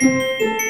Música